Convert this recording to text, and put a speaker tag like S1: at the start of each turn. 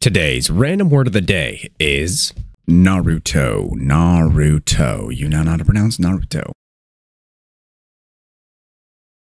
S1: Today's random word of the day is
S2: Naruto. Naruto. You know how to pronounce Naruto.